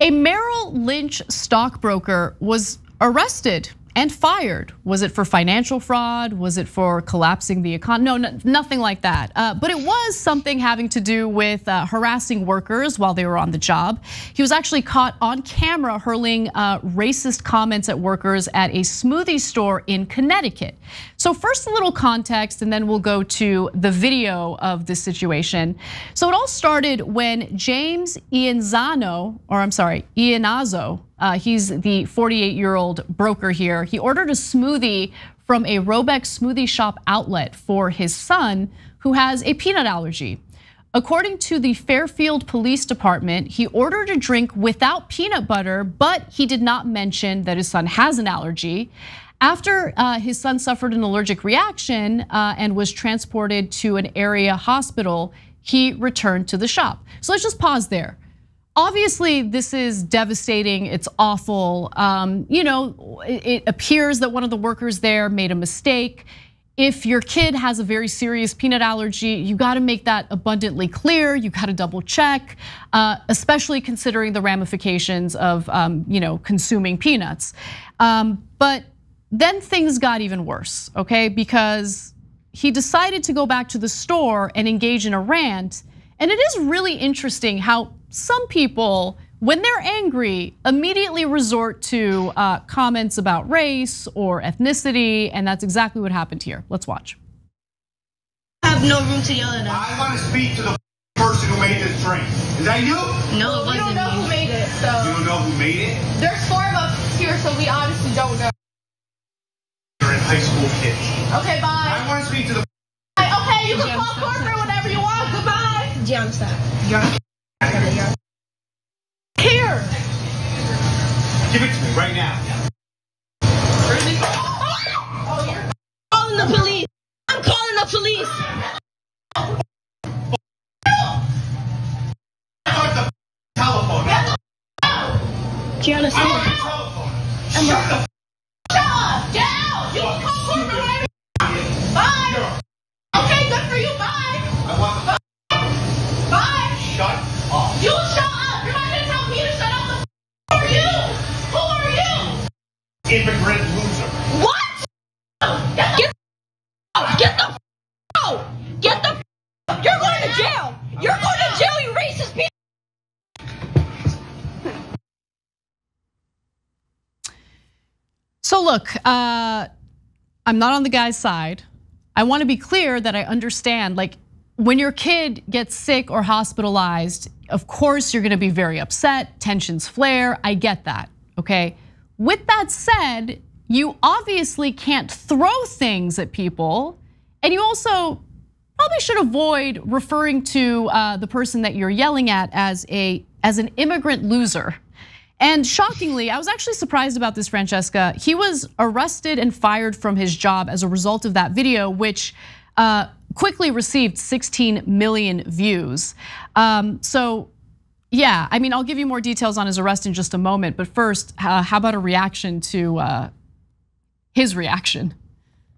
A Merrill Lynch stockbroker was arrested and fired. Was it for financial fraud? Was it for collapsing the economy? No, nothing like that. Uh, but it was something having to do with uh, harassing workers while they were on the job. He was actually caught on camera hurling uh, racist comments at workers at a smoothie store in Connecticut. So first a little context and then we'll go to the video of this situation. So it all started when James Ianzano, or I'm sorry, Iannazzo, uh, he's the 48 year old broker here. He ordered a smoothie from a Robeks smoothie shop outlet for his son who has a peanut allergy. According to the Fairfield Police Department, he ordered a drink without peanut butter, but he did not mention that his son has an allergy. After uh, his son suffered an allergic reaction uh, and was transported to an area hospital, he returned to the shop. So let's just pause there. Obviously, this is devastating. It's awful. Um, you know, it appears that one of the workers there made a mistake. If your kid has a very serious peanut allergy, you got to make that abundantly clear. You got to double check, uh, especially considering the ramifications of um, you know consuming peanuts. Um, but then things got even worse, okay? Because he decided to go back to the store and engage in a rant. And it is really interesting how some people, when they're angry, immediately resort to uh, comments about race or ethnicity, and that's exactly what happened here. Let's watch. I have no room to yell at us. I want to speak to the person who made this drink. Is that you? No, it wasn't We don't know me. who made it, so. You don't know who made it? There's four of us here, so we honestly don't know. You're in high school kid. Okay, bye. I bye. want to speak to the. Okay, you can Yeah, call stop, corporate whenever you want. Goodbye. John, stop. Here. Give it to me right now. Calling the police. I'm calling the police. Fuck the telephone. Gianna, I want the telephone. Shut the. Immigrant loser. What? Get the out. Get the out. Get the You're going to jail. You're going to jail, you racist piece. So look, uh, I'm not on the guy's side. I want to be clear that I understand, like when your kid gets sick or hospitalized, of course you're gonna be very upset, tensions flare, I get that, okay? With that said, you obviously can't throw things at people, and you also probably should avoid referring to uh, the person that you're yelling at as a as an immigrant loser. And shockingly, I was actually surprised about this, Francesca. He was arrested and fired from his job as a result of that video, which uh, quickly received 16 million views. Um, so, yeah, I mean, I'll give you more details on his arrest in just a moment. But first, uh, how about a reaction to uh, his reaction?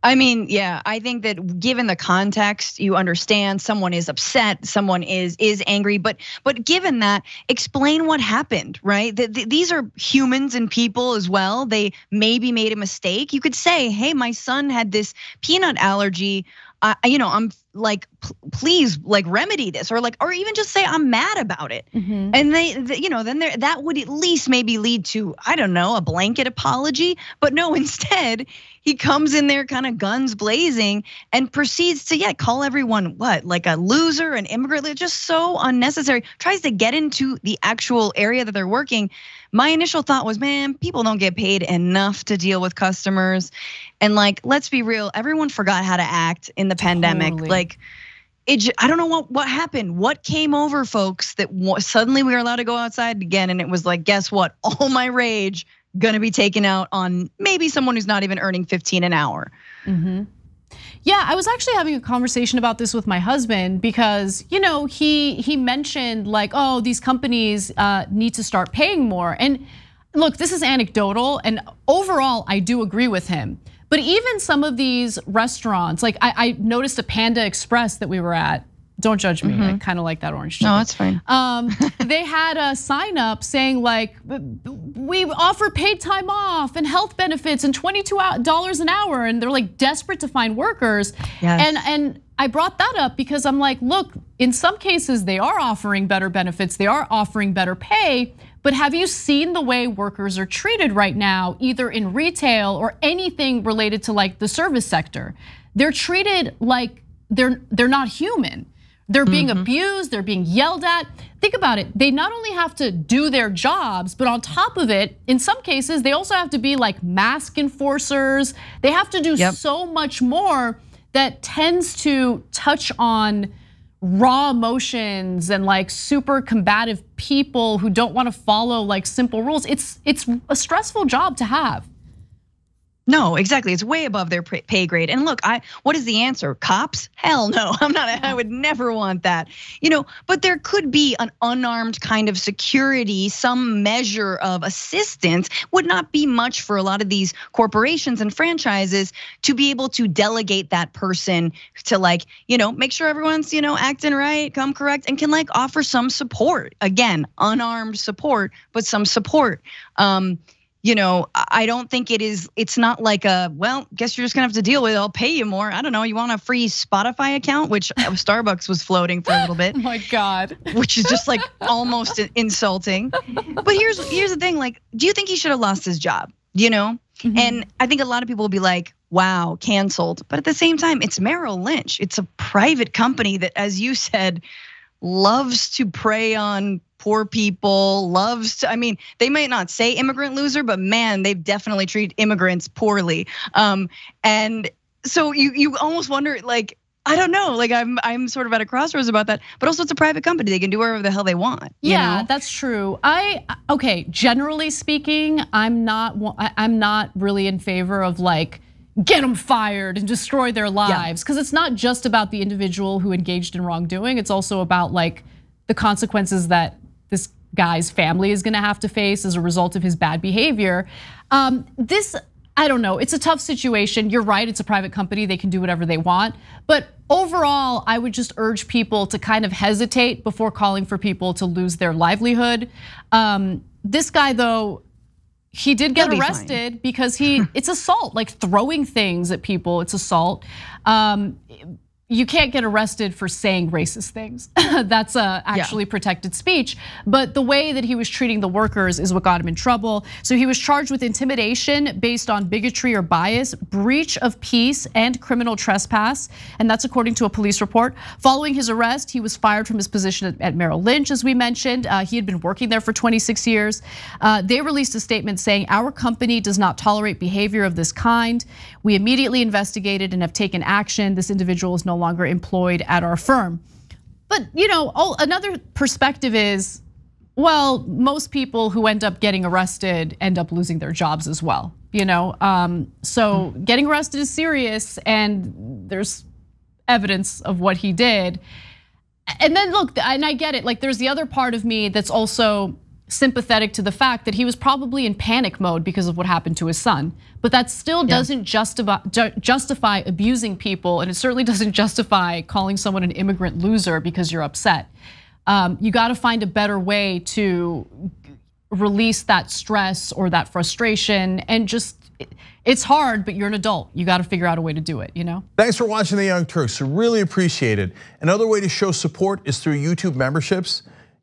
I mean, yeah, I think that given the context, you understand someone is upset, someone is is angry, but but given that, explain what happened, right? Th- th- these are humans and people as well. They maybe made a mistake. You could say, "Hey, my son had this peanut allergy. Uh, you know, I'm like, p- please, like remedy this, or like, or even just say I'm mad about it." Mm-hmm. And they, th- you know, then there that would at least maybe lead to I don't know a blanket apology. But no, instead he comes in there kind of guns blazing and proceeds to yeah call everyone what like a loser, an immigrant, just so unnecessary. Tries to get into the actual area that they're working. My initial thought was, man, people don't get paid enough to deal with customers. And like, let's be real, everyone forgot how to act in the pandemic. Totally. Like it j- I don't know what what happened. What came over folks that suddenly we were allowed to go outside again and it was like guess what? All my rage going to be taken out on maybe someone who's not even earning 15 an hour. Yeah, I was actually having a conversation about this with my husband because you know he he mentioned like oh these companies uh, need to start paying more and look this is anecdotal and overall I do agree with him but even some of these restaurants like I, I noticed a Panda Express that we were at Don't judge me. I kind of like that orange chicken. No, it's fine. Um, they had a sign up saying like, we offer paid time off and health benefits and $22 an hour, and they're like desperate to find workers. Yes. And and I brought that up because I'm like, look, in some cases they are offering better benefits, they are offering better pay, but have you seen the way workers are treated right now, either in retail or anything related to like the service sector? They're treated like they're they're not human. They're being mm-hmm. abused, they're being yelled at. Think about it. They not only have to do their jobs, but on top of it, in some cases, they also have to be like mask enforcers. They have to do Yep. so much more that tends to touch on raw emotions and like super combative people who don't want to follow like simple rules. It's it's a stressful job to have. No, exactly. It's way above their pay grade. And look, I what is the answer? Cops? Hell no. I'm not I would never want that. You know, but there could be an unarmed kind of security, some measure of assistance would not be much for a lot of these corporations and franchises to be able to delegate that person to like, you know, make sure everyone's, you know, acting right, come correct and can like offer some support. Again, unarmed support, but some support. Um you know, I don't think it is, it's not like a, well, guess you're just gonna have to deal with it. I'll pay you more. I don't know. You want a free Spotify account, which uh, Starbucks was floating for a little bit, Oh my God. which is just like almost insulting. But here's here's the thing, like, do you think he should have lost his job? You know? Mm-hmm. And I think a lot of people will be like, wow, canceled. But at the same time, it's Merrill Lynch. It's a private company that, as you said, loves to prey on poor people, loves to, I mean, they might not say immigrant loser, but man, they've definitely treated immigrants poorly. Um, and so you you almost wonder, like, I don't know, like I'm I'm sort of at a crossroads about that. But also, it's a private company; they can do whatever the hell they want. you Yeah, know? that's true. I okay, generally speaking, I'm not I'm not really in favor of like get them fired and destroy their lives because it's not just about the individual who engaged in wrongdoing, it's also about like the consequences that this guy's family is going to have to face as a result of his bad behavior. Um, this I don't know. It's a tough situation. You're right. It's a private company. They can do whatever they want. But overall, I would just urge people to kind of hesitate before calling for people to lose their livelihood. Um, this guy, though, he did get He'll be fine. arrested because he it's assault, like throwing things at people. It's assault. Um, you can't get arrested for saying racist things. That's uh, actually protected speech. But the way that he was treating the workers is what got him in trouble. So he was charged with intimidation based on bigotry or bias, breach of peace, and criminal trespass. And that's according to a police report. Following his arrest, he was fired from his position at- at Merrill Lynch, as we mentioned. Uh, he had been working there for 26 years. Uh, They released a statement saying, Our company does not tolerate behavior of this kind. We immediately investigated and have taken action. This individual is no longer employed at our firm. But you know, another perspective is, well, most people who end up getting arrested end up losing their jobs as well. You know, um, so getting arrested is serious, and there's evidence of what he did. And then look, and I get it. Like, there's the other part of me that's also sympathetic to the fact that he was probably in panic mode because of what happened to his son. But that still doesn't justify justify abusing people, and it certainly doesn't justify calling someone an immigrant loser because you're upset. Um, you got to find a better way to release that stress or that frustration, and just it's hard, but you're an adult. You got to figure out a way to do it. You know. Thanks for watching The Young Turks. Really appreciate it. Another way to show support is through YouTube memberships.